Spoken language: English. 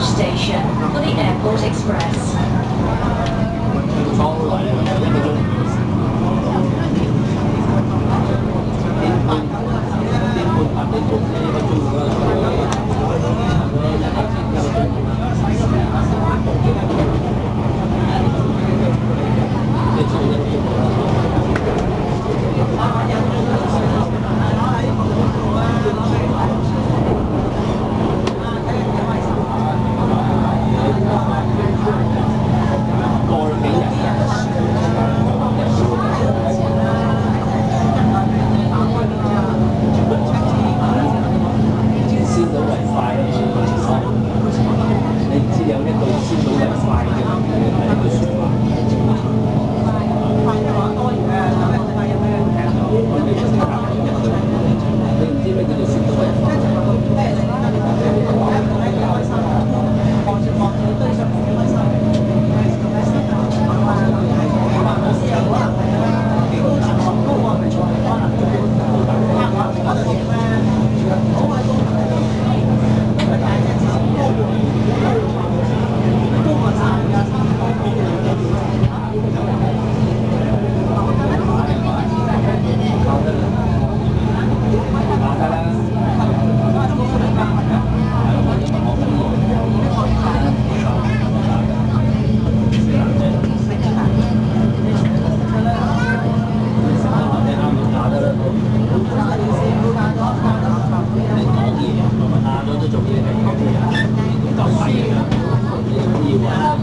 station for the Airport Express. nhiều quá